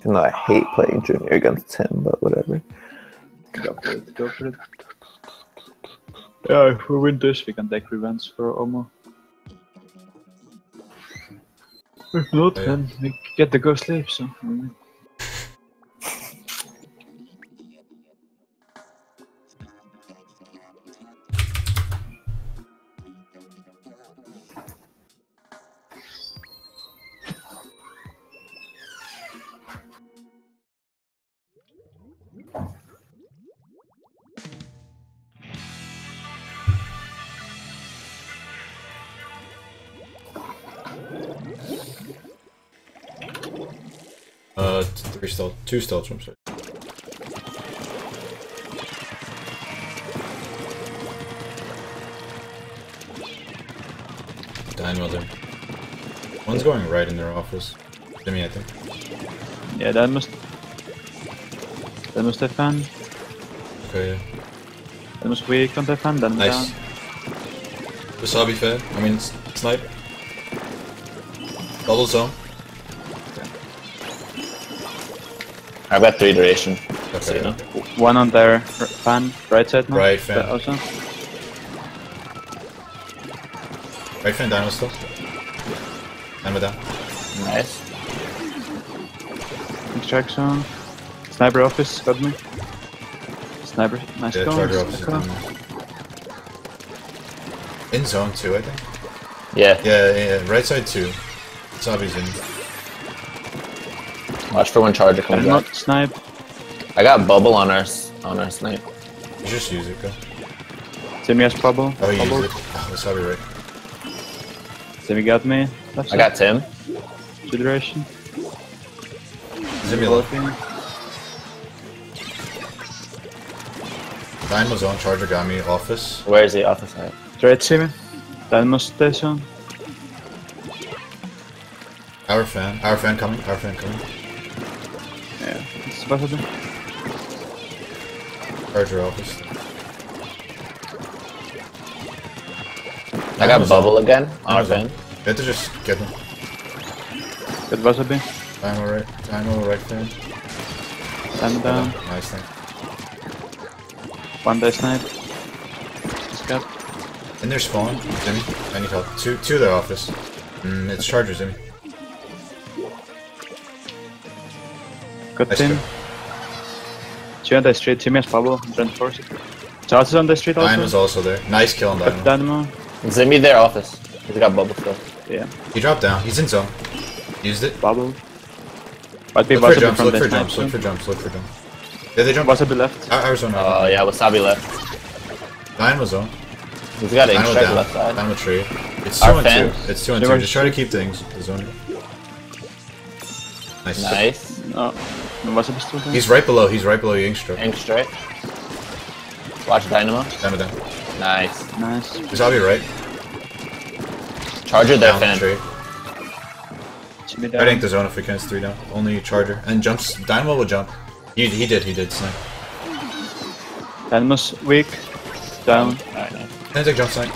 Even though I hate playing junior against him, but whatever. Go for it, go for it. Oh, yeah, if we win this, we can take revenge for Omo. If not, oh, Yeah. then we get the ghost sleep, so. Uh, three stealth, two stealth jumps. Dynamo there. One's going right in their office. Jimmy, I think. Yeah, that must. That must have fan. Okay, yeah. That must weak on that fan, then Nice. down. Wasabi fed. I mean, snipe. Double zone. I've got three duration. Okay. So, you know. One on their fan, right side now. Right fan. That Also. Right fan dynamo still. Dynamo down. Nice. Extraction. Sniper office, got me. Sniper, nice Yeah, call. nice office is call. dynamo. In zone two, I think. Yeah. Yeah, yeah, yeah. Right side two. Wasabi's in. Watch for when charger comes I'm back. snipe. I got bubble on our s- on our snipe. You just use it, go. Semi has bubble. Oh, you bubble. use it. Oh, Wasabi right. Semi got me. Left I got Tim. two duration. Zimmy left. Looking. Dynamo's on. Charger got me. Office. Where is the office at? Straight Semi. Dynamo station. Our fan. Our fan coming. Our fan coming. Yeah, it's possible. Charger office. I got bubble again on our Dynamo fan. zone. You have to just get them. Good wasabi. Dynamo right. Dynamo right fan. Dynamo down. Nice thing. One day snipe. He's got. In their spawn. Zimmy. I need help. Two, two of their office. Mm, it's Charger, Zimmy. Got Nice him. kill. Two on the street. Semi has bubble. Reinforce it. Charles is on the street also. Dynamo's also there. Nice kill on Got Dynamo. Dynamo. Zimmy their office. He's got bubble still. Yeah, He dropped down. He's in zone. Used it. bubble. Might be Look for jumps. Look for jumps. Look for jumps. Look for jumps. Yeah, they jump. Wasabi left. Our, our zone. Oh uh, Our yeah, Wasabi left. Dynamo zone. He's got Dynamo extract down. left side. Dynamo tree. It's two Our and fan. two. It's two and two. Just try to keep things. The zone. Nice. Nice. No, no wasabi still there. He's right below. He's right below Young Stroke. Ink straight. Watch Dynamo. Dynamo down. Nice. Nice. Wasabi right. Charger their Down fan. tree. I think down. the zone if we can. It's three down. Only Charger and jumps. Dynamo will jump. He he did. He did. Snipe. Dynamo's weak. Down. Alright, nice. Tentatek jump snipe.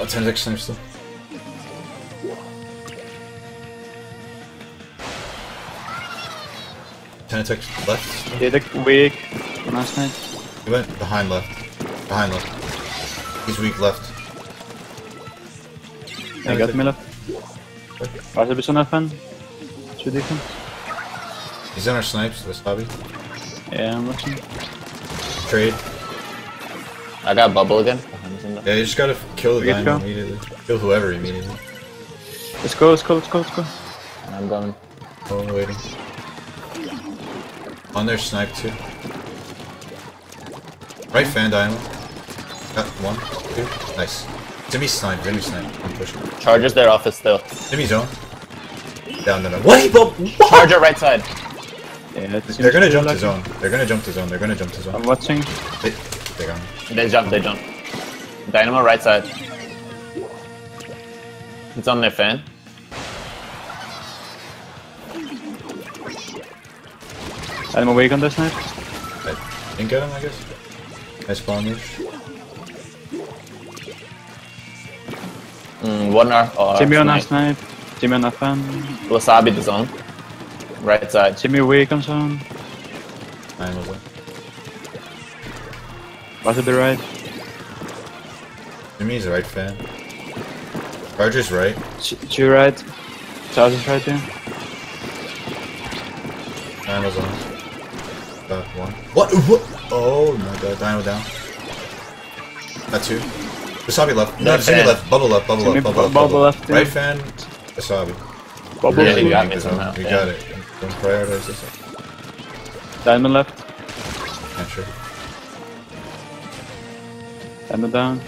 Oh, Tentatek snipe still. Tentatek left. Did a weak. Nice night. He went behind left. Behind left. He's weak left. I got me left. Wasabi's on FN. Two defense. He's in our snipes. this hobby. Yeah, I'm watching. Trade. I got bubble again. Yeah, you just gotta kill the guy go. immediately. Kill whoever immediately. Let's go, let's go, let's go, let's go. I'm going. Oh, I'm waiting. On their snipe too. Right fan dynamo. Got one, two. Nice. Jimmy snipe, Jimmy snipe. I'm pushing. Charger's their office still. Jimmy zone. Down, the down. What? He bu- what? Charger right side. Yeah, They're gonna seems jump to lucky. zone. They're gonna jump to zone. They're gonna jump to zone. I'm watching. They, they got me. They jump, they jump. Dynamo right side. It's on their fan. I'm awake on this night. I didn't get him, I guess. Nice spawn move. Mm, one R. Oh, Jimmy on snipe. our snipe. Jimmy on FN. Wasabi the zone. Right side. Jimmy weak on zone. Dynamo's up. Was it the right? Jimmy's right fan. Charger's right. Ch- Chew right. Charles is right there. Dynamo's on. Got one. What? What? Oh my god. Dynamo down. Got two. Wasabi left. No, Right Jimmy left. Bubble left. Bubble left. Bubble left. bubble left, Right yeah. fan. Wasabi. Bubble Yeah, you got me somehow, We yeah. got it. Don't prioritize this. Diamond left. Yeah, sure. Diamond down.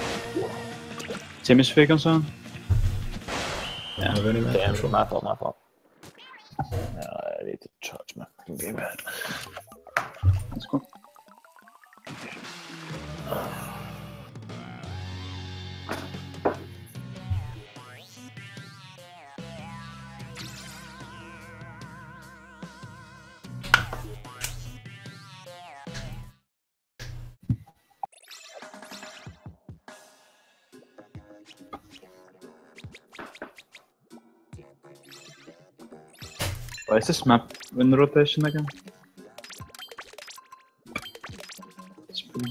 Jimmy's weak on zone. Yeah. Have any Damn, my fault, my fault. Uh, I need to charge my fucking Let's go. Why is this map in rotation again?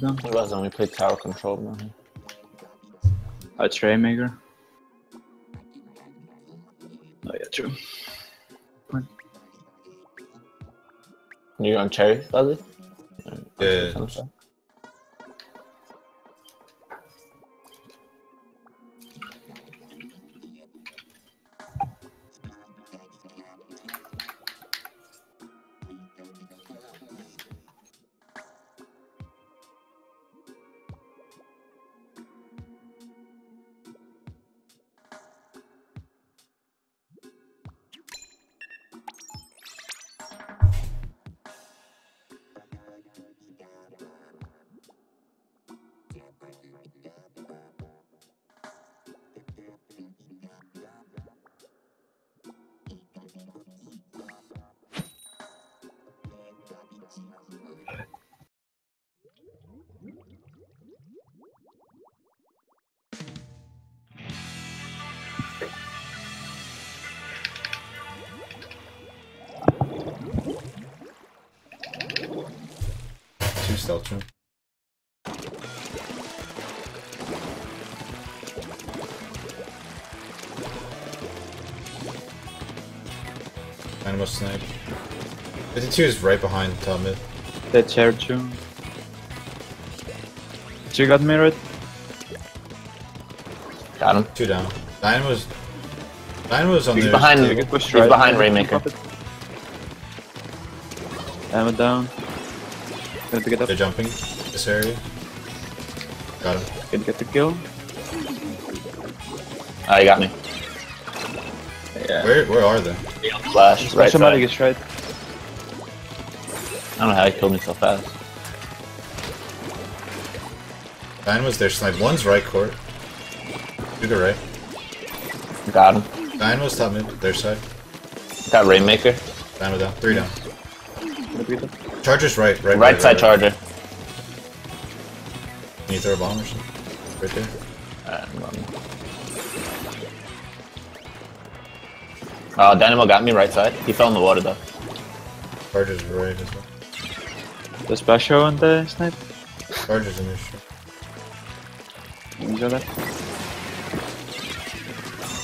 Let's it was when we played tower control, man. Oh, it's Rainmaker. Oh yeah, true. You on cherry, Leslie? Yeah. Stealth room. Dynamo snipe. 52 is right behind top mid. That chair too. You got me right? Got him. Two down. Dynamo's. Dynamo's on He's there. behind- You get pushed He's right. behind and then Rainmaker. pop down. Gonna pick it up. They're jumping this area. Got him. Gonna get the kill. Oh, you got me. Yeah. Where where are they? Flash, right Somebody gets right. I don't know how he killed me so fast. Nine was there snipe. One's right court. Two to right. Got him. was top mid. Their side. Got Rainmaker. Dynamo down. Three down. Gonna pick it up. Charger's right. Right. Right side charger. Can you throw a bomb or something? Right there. Um, Oh, Dynamo got me right side. He fell in the water though. Charger's right as well. The special on the snipe. Charger's in this shit. You got that?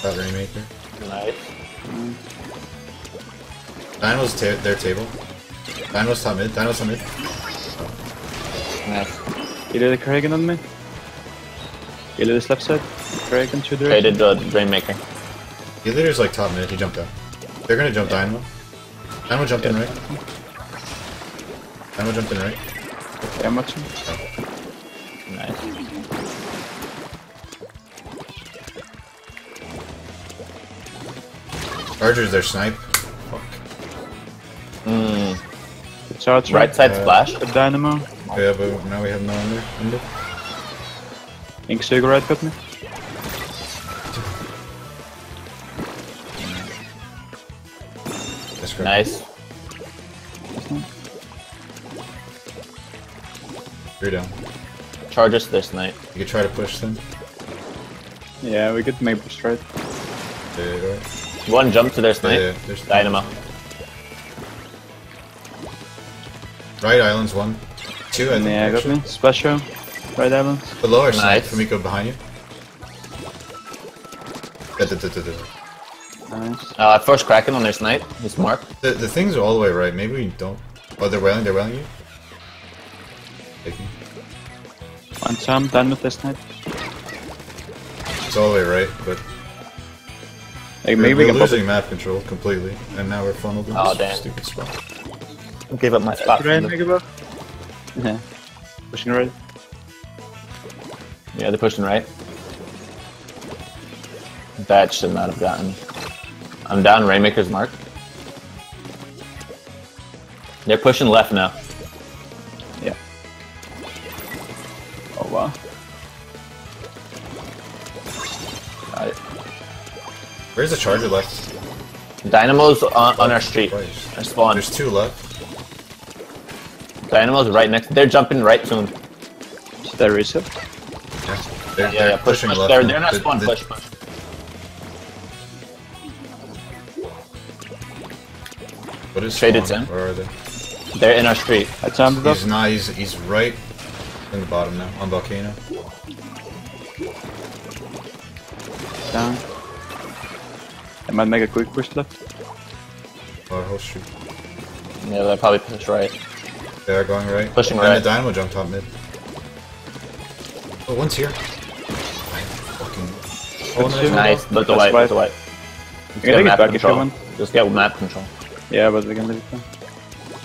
Got Rainmaker. Nice. Dynamo's ta their table. Dynamo's top mid. Dynamo's top mid. Nice. You did a Kraken on me. You did this left side. Kraken to the right. Traded the Rainmaker. The leader's like top mid. He jumped out. They're gonna jump Dynamo. Dynamo jumped in right. Dynamo jumped in right. Yeah, I'm watching. Nice. Charger's their snipe. Fuck. Mm. The charge Right side Uh, splash. The dynamo. Yeah, but now we have no under. under. Ink cigarette got me. That's correct. Nice. Three down. Chargers this night. You could try to push them. Yeah, we could maybe straight. Yeah, right. One jump to their Yeah, snipe. yeah, there's Dynamo. Right islands one. Two, I think. Yeah, got actually. me. Special. Right island. The lower side, Nice. fumiko behind you. The, Nice. Uh, first Kraken on their snipe. It's Mark. the, the things are all the way right. Maybe we don't. Oh, they're wailing. They're wailing you. Taking. One time, done with this night. It's all the way right, but Like, we're, maybe we we're losing map control completely, and now we're funneled into Oh, this damn. stupid spot. Give up my spot. it. Right, make up. Yeah. Pushing right. Yeah, they're pushing right. That should not have gotten. I'm down Rainmaker's mark. They're pushing left now. Yeah. Oh wow. Got it. Where's the charger left? Dynamo's on, on our street. Twice. Our spawn. There's two left. Dynamo's right next. They're jumping right soon. Is that reset? Yeah, they're, Yeah, they're yeah, push, pushing push. They're, now. they're not The- spawn. the- Push, push. What is Traded spawn? Tim. Where are they? They're in our street. I timed it up. He's not. He's, he's right in the bottom now on volcano. Down. I might make a quick push left. Oh, whole street. Yeah, they'll probably push right. They are going right. Pushing and right. the dynamo jump top mid. Oh, one's here. Fucking. Oh, Good nice. Nice. Let the That's white. Let right. the white. You can take it map back if you control. want. Just get map control. Yeah, but we can leave it then.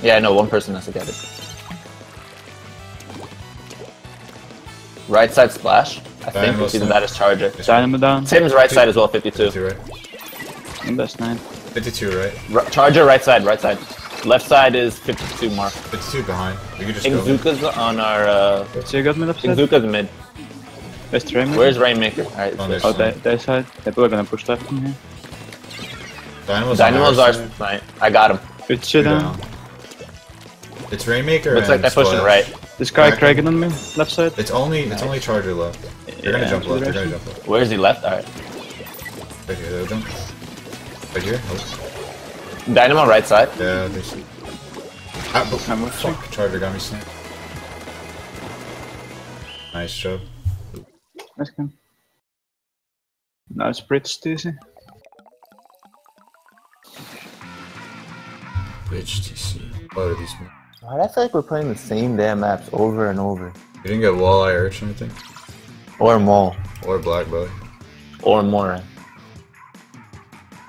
Yeah, no, one person has to get it. Right side splash. I think Dynamo it's either snipe. that is charger. Dynamo down. Tim's right side as well, 52. 52 right. And that's nine. 52 right. R- charger right side, right side. Left side is 52 mark. 52 behind. We could just go. in. Inkzooka's on our, uh, So you got me left side? Inkzooka's mid. Best Rainmaker? Where's Rainmaker? Alright, On so- this Oh, that, that side. They're probably gonna push left from here. Dynamo's, on Dynamo's our our side. I got him. Good shit down. down. It's Rainmaker Looks like and they're pushing Splash. right. This guy Kraken. Kraken on me, left side. It's only it's only charger left. They're gonna jump left. They're gonna jump left. Where's he left? Alright. Right here. They'll jump. Right here. Oh, Dynamo right side. yeah, they see. Ah, but, I'm with you. fuck. Charger got me sniped. Nice job. Nice gun. Nice bridge, Stacy. Bitch TC. What are these? Why I feel like we're playing the same damn maps over and over? You didn't get walleye arch or anything? Or mole. Or black belly? Or more.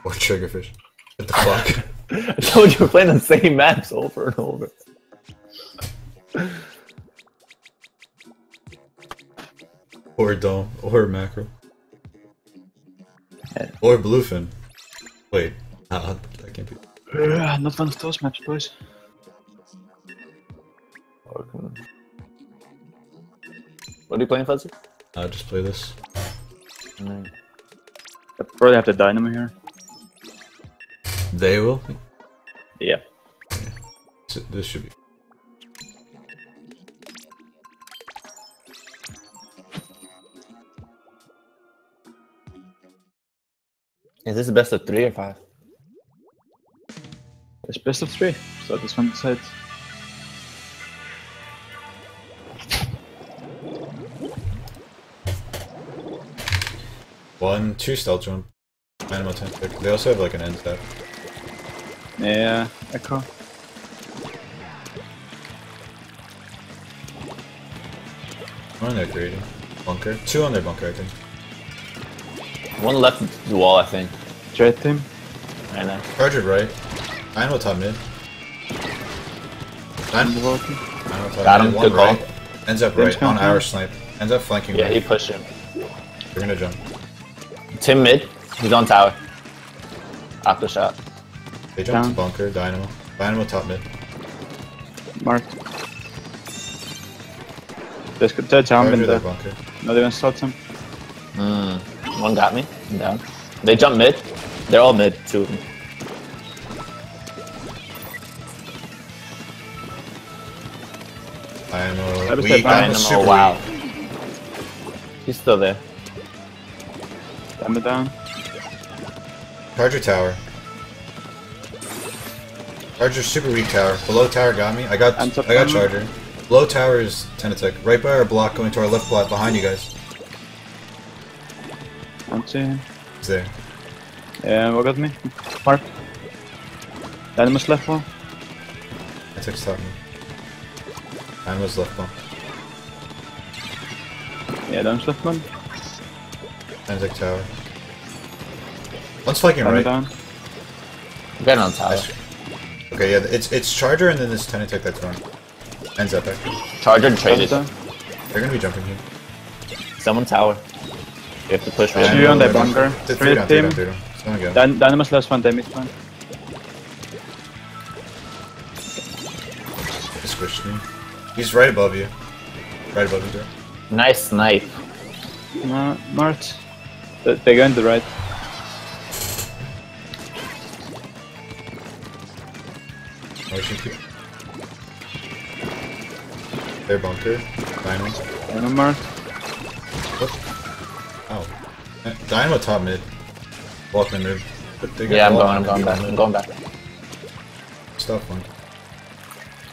Or triggerfish? What the fuck? I told you we're playing the same maps over and over. or dome? Or macro? Yeah. Or bluefin? Wait. Uh, that can't be. Uh, not one of those maps, boys. What are you playing, Fuzzy? I'll just play this. I probably have the Dynamo here. They will? Yeah. So This should be. Is this the best of three or five? It's best of three. So this one decides. One, two stealth jump. Animal 10 pick. They also have like an end step. Yeah, Echo. One on their creating. Bunker. Two on their bunker, I think. One left the wall, I think. Dread team. I know. Charger right. Animal top mid. Dyn- Developing. Animal top Got mid. him, One good call. right. Ends up right on Conklin. our snipe. Ends up flanking Yeah, right. he pushed him. We're gonna jump. Tim mid. He's on tower. Octo shot. They jump Down. to bunker. Dynamo. Dynamo top mid. Mark. There's good third jump in Charger their there. bunker. Not even start him. Mm. One got me. I'm down. They jump mid. They're all mid, two of them. Dynamo. That was Weak. that Dynamo Dynamo, super wow. He's still there. Dynamo down. Charger tower. Charger super weak tower. Below tower got me. I got I got charger. Below tower is Tentatek. Right by our block going to our left block behind you guys. Don't see him. He's there. Yeah, what got me? Mark. Dynamo's left wall. Tentatek's top me. Dynamo's left one. Yeah, Dynamo's left one. Tentatek tower. One's flanking Dyna right. down. I'm getting on tower. Nice. Okay, yeah, it's it's charger and then this Tentatek that's run. Ends up back. Charger Dyna traded. They're gonna be jumping here. Someone tower. You have to push Yeah. me. Three on they're the bunker. Th- Three Three down, three team. down, three down. Someone go. Dyn Dynamo's last one, damage one. He squished me. He's right above you. Right above you, Joe. Nice snipe. No, Mart. They- They're going to the right. Motion keep. Their bunker. Dynamo. Dynamo Mart. Oh. Eh, Dynamo top mid. Walk in mid. But they got Yeah, I'm going, I'm going mid. back. I'm going back. Stuff one.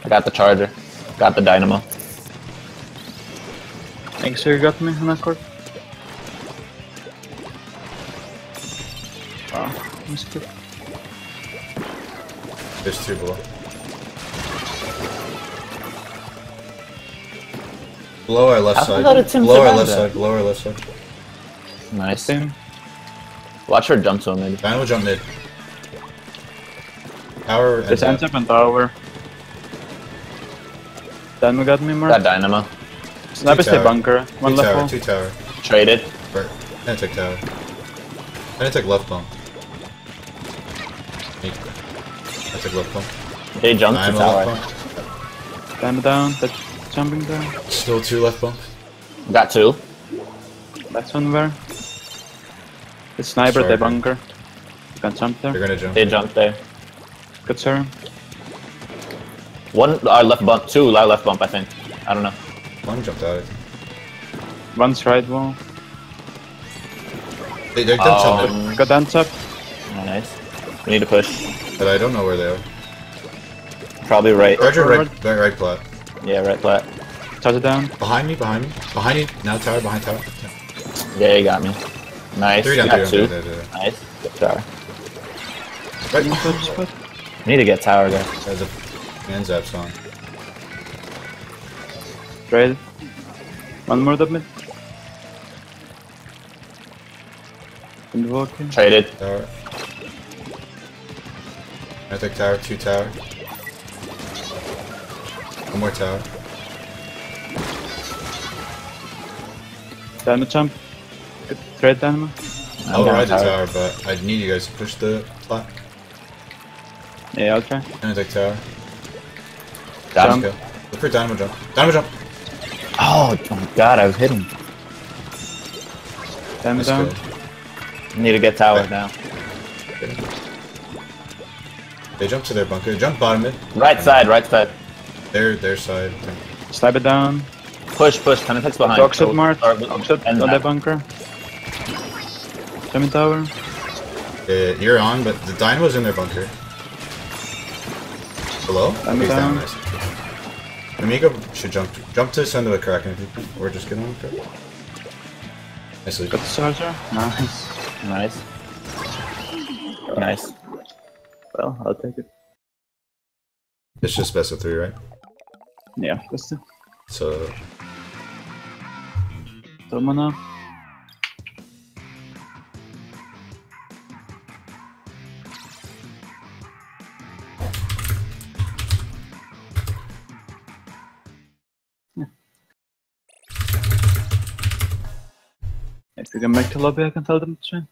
I got the charger. Got the dynamo. Thanks, sir. you got me on that court. Wow, missed it. There's two below. Below our left How side. the hell did Tim Below our left side. Below our left side. Nice. Same. Watch her jump to him, maybe. Dynamo jump mid. Tower This ends ends up. up and tower. Dynamo got me, Got Mart. dynamo. Sniper stay tower. bunker. One Two left tower. wall. Two tower. Traded. Right. Tentatek tower. Tentatek left bump. Me. Tentatek left bump. They jumped to tower. left bump. Dynamo down. That's jumping down. Still two left bump. Got two. That's one where. The sniper, Sorry. the bunker. You can jump They're there. gonna jump. They jumped there. Good sir. One our left bump, two our left bump, I think. I don't know. One jumped out. One's right wall. They, they're done Oh. jumping, Got ends up. Nice. We need to push. but I don't know where they are. Probably right. Roger, right, forward. right, right, plat. Yeah, right flat. Touch it down. Behind me, behind me, behind you. Now tower, behind tower. Yeah, you got me. Nice. Three down, got three down, two. three down, down. Nice. Good tower. Right. Good spot. We need to get tower, guys. There's a man zaps on. Trade. One more top mid. And walking. Traded. Tower. I think tower, two tower. One more tower. Dynamo jump. Trade dynamo. I'm I'll ride the tower. but I need you guys to push the plat. Yeah, I'll try. I take tower. Him. go. Look for dynamo jump. Dynamo jump. Oh, oh god, I was hit him. Dynamo Let's Need to get tower now. They jump to their bunker. Jump bottom mid. Right side, right side. Their their side. Sniper down. Push, push. Kind of takes behind. Dock shot So- Mart. or- Dock on the back. bunker. Jumping tower. Uh, you're on, but the dynamo's in their bunker. Below? I'm He's down. nice. Amigo should jump jump to send to a Kraken if you can. Or just get on the Kraken. Nicely. Got the charger. Nice. Nice. Nice. Well, I'll take it. It's just best of three, right? Yeah, that's it. So Domino. If you can make the lobby, I can tell them to join.